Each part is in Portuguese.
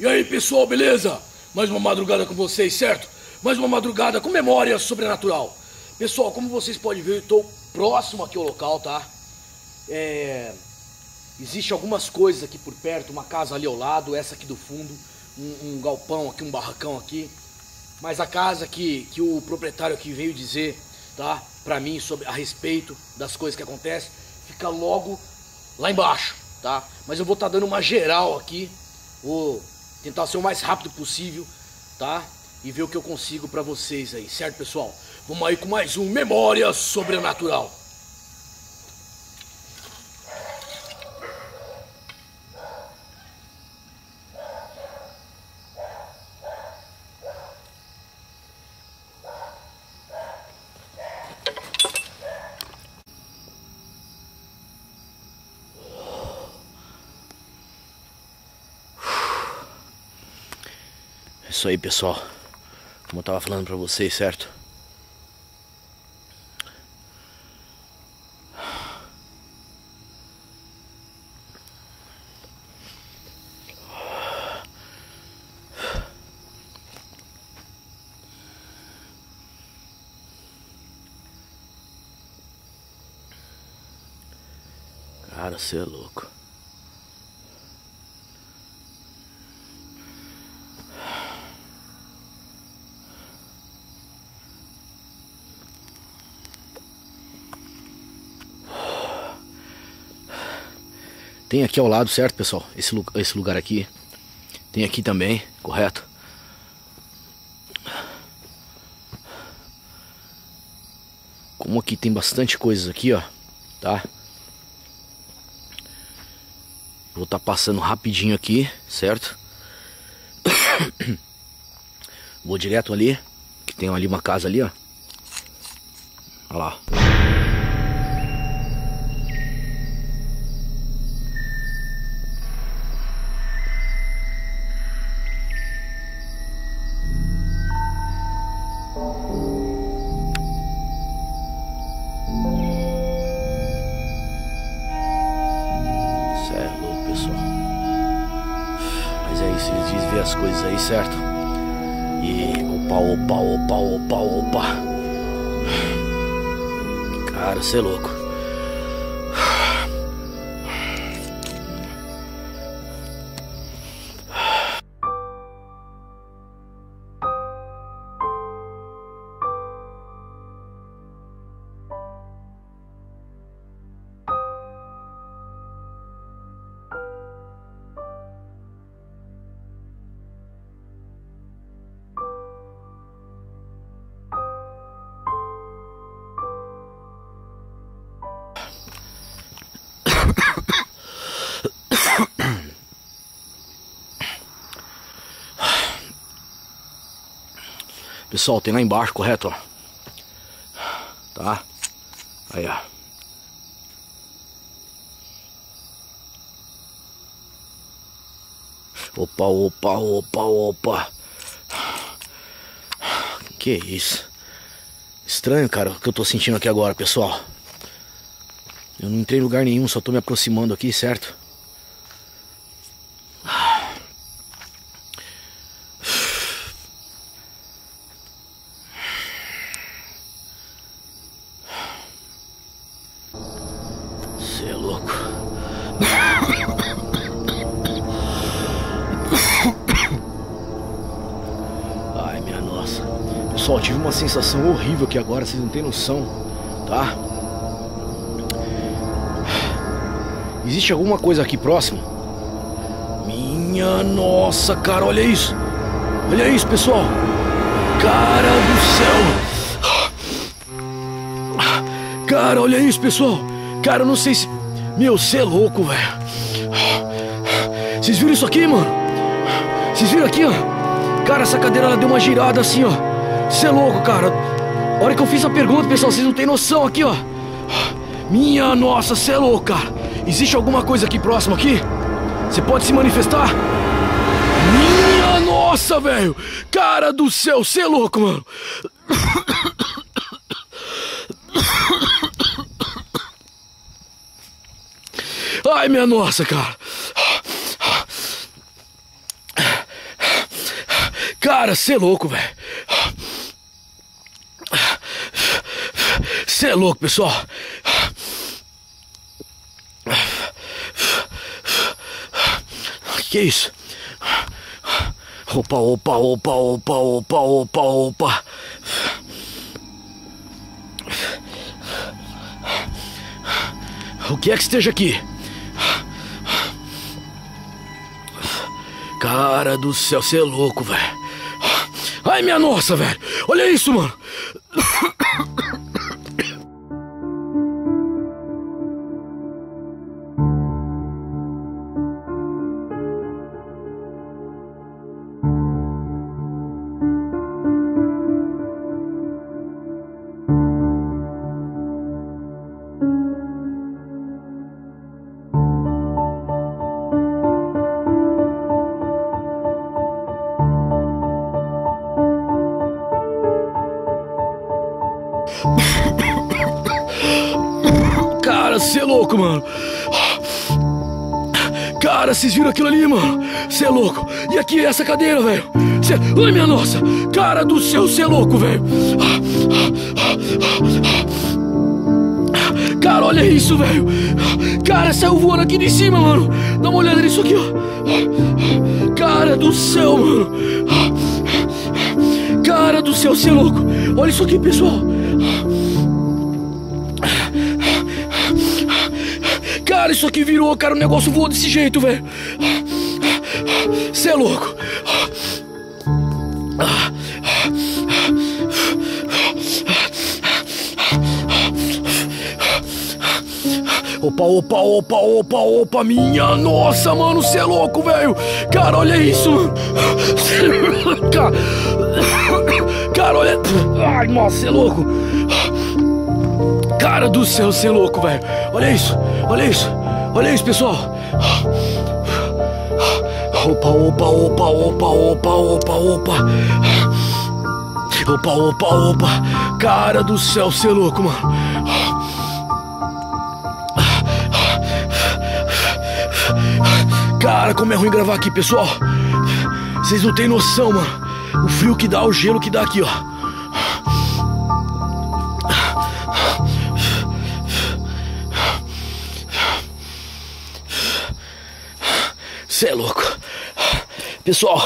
E aí, pessoal, beleza? Mais uma madrugada com vocês, certo? Mais uma madrugada com memória sobrenatural. Pessoal, como vocês podem ver, eu estou próximo aqui ao local, tá? É... Existe algumas coisas aqui por perto, uma casa ali ao lado, essa aqui do fundo, um, um galpão aqui, um barracão aqui. Mas a casa que, que o proprietário aqui veio dizer, tá? Pra mim, sobre, a respeito das coisas que acontecem, fica logo lá embaixo, tá? Mas eu vou estar tá dando uma geral aqui, vou tentar ser o mais rápido possível, tá? E ver o que eu consigo para vocês aí, certo, pessoal? Vamos aí com mais um Memória Sobrenatural. Isso aí, pessoal. Como eu tava falando pra vocês, certo? Cara, você é louco. Tem aqui ao lado, certo, pessoal? Esse, esse lugar aqui. Tem aqui também, correto? Como aqui tem bastante coisas aqui, ó, tá? Vou estar tá passando rapidinho aqui, certo? Vou direto ali, que tem ali uma casa ali, ó. Olha lá. Coisas aí, certo? E opa, opa, opa, opa, opa. Cara, você é louco. Pessoal, tem lá embaixo, correto? Ó. Tá? Aí, ó. Opa, opa, opa, opa. Que isso? Estranho, cara, o que eu tô sentindo aqui agora, pessoal. Eu não entrei em lugar nenhum, só tô me aproximando aqui, certo? Pessoal, tive uma sensação horrível aqui agora, vocês não tem noção, tá? Existe alguma coisa aqui próximo? Minha nossa, cara, olha isso! Olha isso, pessoal! Cara do céu! Cara, olha isso, pessoal! Cara, eu não sei se. Meu, você é louco, velho! Vocês viram isso aqui, mano? Vocês viram aqui, ó? Cara, essa cadeira ela deu uma girada assim, ó. Você é louco, cara. A hora que eu fiz a pergunta, pessoal, vocês não têm noção aqui, ó. Minha nossa, você é louco, cara. Existe alguma coisa aqui próximo aqui? Você pode se manifestar? Minha nossa, velho. Cara do céu, você é louco, mano. Ai, minha nossa, cara. Cara, você é louco, velho. Você é louco, pessoal. Que é isso? Opa, opa, opa, opa, opa, opa, opa. O que é que esteja aqui? Cara do céu, você é louco, velho. Ai, minha nossa, velho. Olha isso, mano. Vocês viram aquilo ali, mano? Você é louco. E aqui, essa cadeira, velho. Cê... Ai, minha nossa. Cara do céu, você é louco, velho. Cara, olha isso, velho. Cara, saiu voando aqui de cima, mano. Dá uma olhada nisso aqui, ó. Cara do céu, mano. Cara do céu, você é louco. Olha isso aqui, pessoal. Cara, isso aqui virou, cara. O negócio voou desse jeito, velho. Você é louco. Opa, opa, opa, opa, opa, minha nossa, mano, você é louco, velho. Cara, olha isso. Cara, olha. Ai, nossa, você é louco. Cara do céu, você é louco, velho. Olha isso, olha isso, olha isso, pessoal. Opa, opa, opa, opa, opa, opa, opa. Opa, opa, opa. Cara do céu, você é louco, mano. Cara, como é ruim gravar aqui, pessoal. Vocês não têm noção, mano. O frio que dá, o gelo que dá aqui, ó. Pessoal,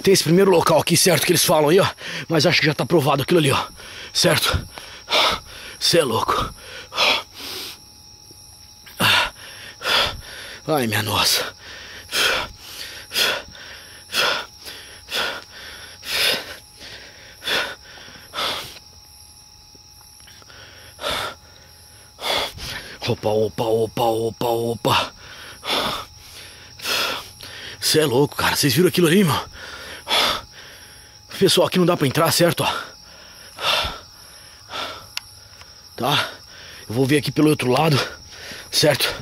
tem esse primeiro local aqui, certo? Que eles falam aí, ó. Mas acho que já tá provado aquilo ali, ó. Certo? Você é louco. Ai, minha nossa. Opa, opa, opa, opa, opa. Você é louco, cara. Vocês viram aquilo ali, mano? Pessoal, aqui não dá pra entrar, certo? Tá? Eu vou ver aqui pelo outro lado, certo?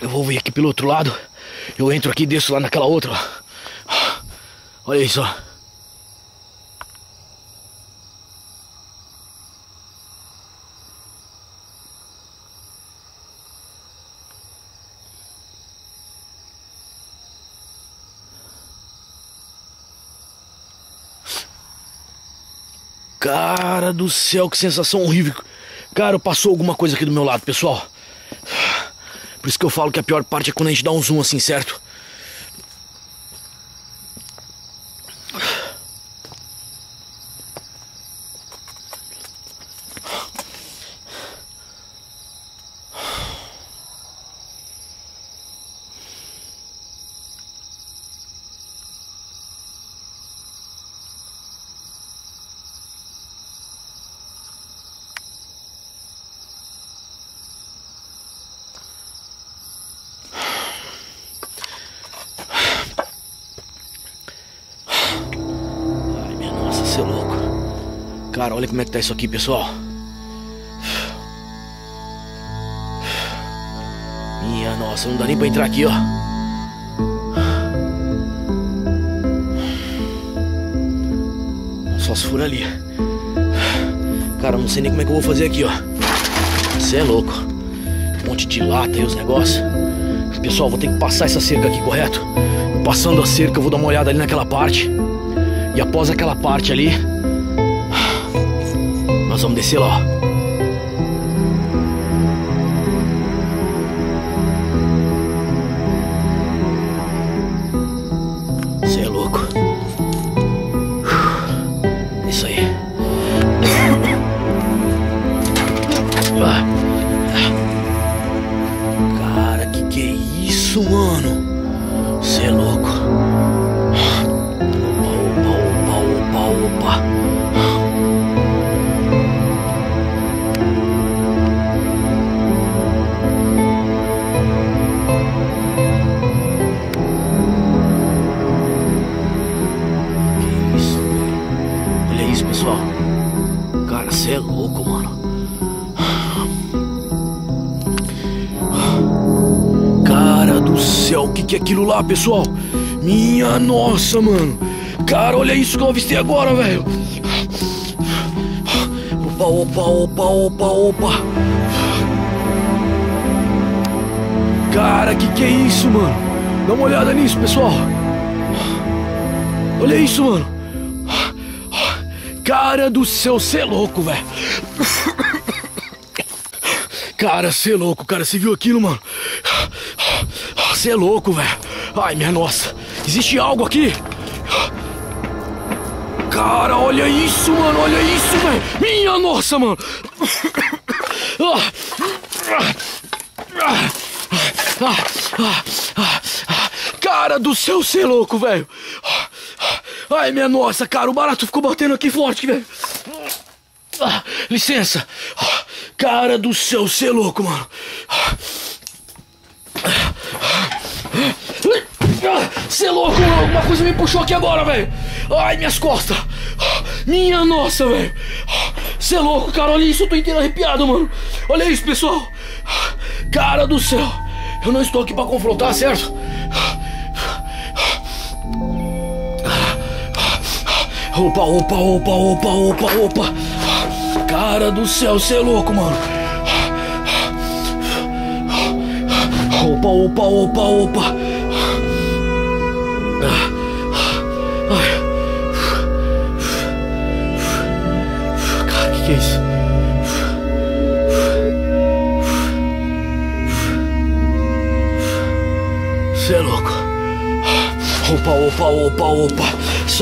Eu vou ver aqui pelo outro lado. Eu entro aqui e desço lá naquela outra. Olha isso, ó. Cara do céu, que sensação horrível. Cara, passou alguma coisa aqui do meu lado, pessoal. Por isso que eu falo que a pior parte é quando a gente dá um zoom assim, certo? Cara, olha como é que tá isso aqui, pessoal. Minha nossa, não dá nem pra entrar aqui, ó. Só se for ali. Cara, não sei nem como é que eu vou fazer aqui, ó. Você é louco. Um monte de lata e os negócios. Pessoal, vou ter que passar essa cerca aqui, correto? Passando a cerca, eu vou dar uma olhada ali naquela parte. E após aquela parte ali, nós vamos descer lá. Você é louco. Lá, pessoal? Minha nossa, mano. Cara, olha isso que eu avistei agora, velho. Opa, opa, opa, opa, opa. Cara, que que é isso, mano? Dá uma olhada nisso, pessoal. Olha isso, mano. Cara do céu, cê é louco, velho. Cara, cê é louco, cara. Você viu aquilo, mano? Você é louco, velho. Ai, minha nossa. Existe algo aqui? Cara, olha isso, mano. Olha isso, velho. Minha nossa, mano. Cara do céu, você é louco, velho. Ai, minha nossa, cara. O barato ficou batendo aqui forte, velho. Licença. Cara do céu, você é louco, mano. Você é louco, mano. Uma coisa me puxou aqui agora, velho. Ai, minhas costas. Minha nossa, velho. Você é louco, cara. Olha isso, eu tô inteiro arrepiado, mano. Olha isso, pessoal. Cara do céu. Eu não estou aqui pra confrontar, certo? Opa, opa, opa, opa, opa, opa. Cara do céu, você é louco, mano. Opa, opa, opa, opa. Que é isso? Você é louco. Opa, opa, opa, opa.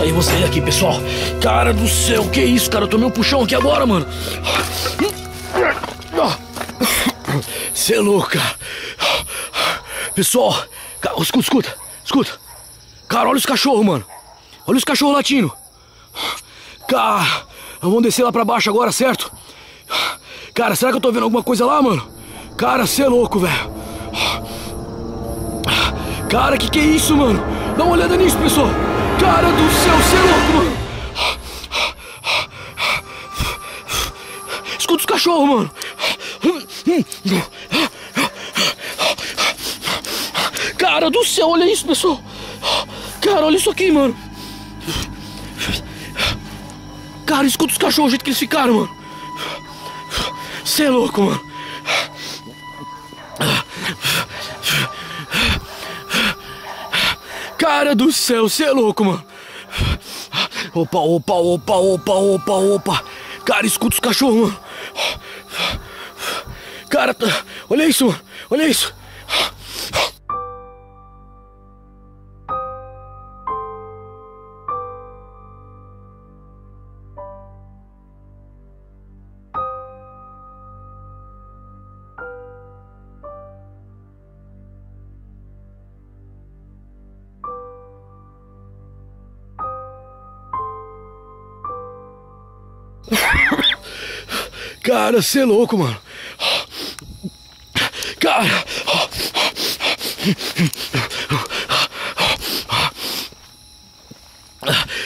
Aí, você aqui, pessoal. Cara do céu, que isso, cara? Eu tomei um puxão aqui agora, mano. Você é louco, cara. Pessoal, escuta, escuta, escuta. Cara, olha os cachorros, mano. Olha os cachorros latindo. Cara, vamos descer lá pra baixo agora, certo? Cara, será que eu tô vendo alguma coisa lá, mano? Cara, você é louco, velho. Cara, que que é isso, mano? Dá uma olhada nisso, pessoal. Cara do céu, você é louco, mano. Escuta os cachorros, mano. Cara do céu, olha isso, pessoal. Cara, olha isso aqui, mano. Cara, escuta os cachorros, o jeito que eles ficaram, mano. Você é louco, mano. Cara do céu, você é louco, mano. Opa, opa, opa, opa, opa, opa. Cara, escuta os cachorros, mano. Cara, olha isso, mano. Olha isso. Cara, você é louco, mano. Cara.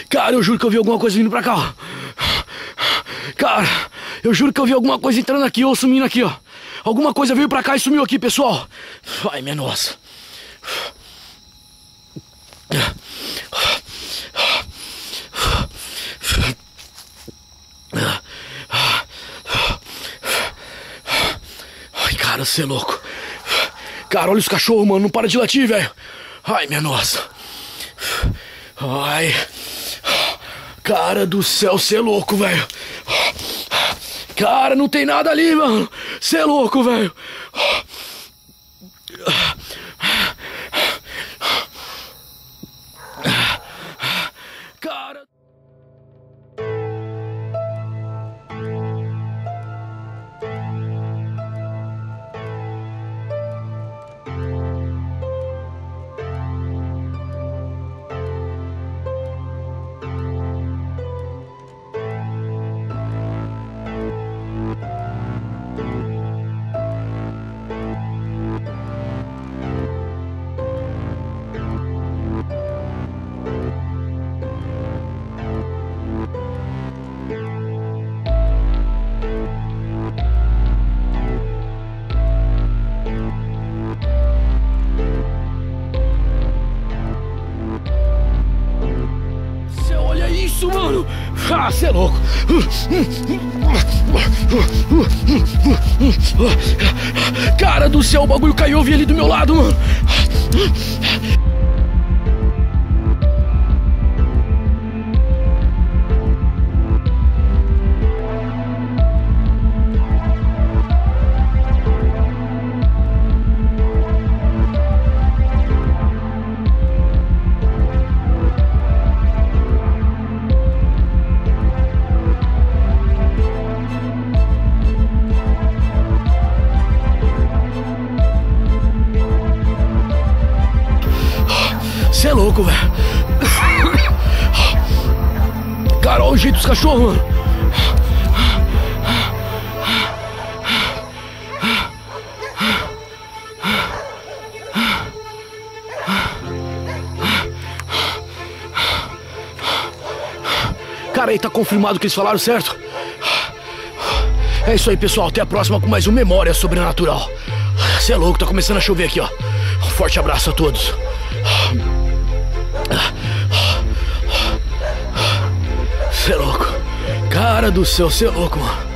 Cara, eu juro que eu vi alguma coisa vindo pra cá, ó. Cara, eu juro que eu vi alguma coisa entrando aqui ou sumindo aqui, ó. Alguma coisa veio pra cá e sumiu aqui, pessoal. Ai, minha nossa. Você é louco. Cara, olha os cachorros, mano. Não para de latir, velho. Ai, minha nossa. Ai. Cara do céu, você é louco, velho. Cara, não tem nada ali, mano. Você é louco, velho. Ah, cê é louco. Cara do céu, o bagulho caiu, eu vi ali do meu lado, mano. Louco, velho. Cara, olha o jeito dos cachorros, mano. Cara, aí tá confirmado que eles falaram certo. É isso aí, pessoal. Até a próxima com mais um Memória Sobrenatural. Você é louco, tá começando a chover aqui, ó. Um forte abraço a todos. Você é louco. Cara do céu, você é louco, mano.